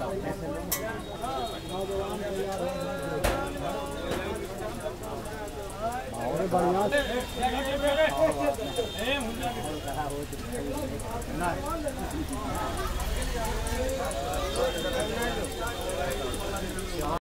और बढ़िया।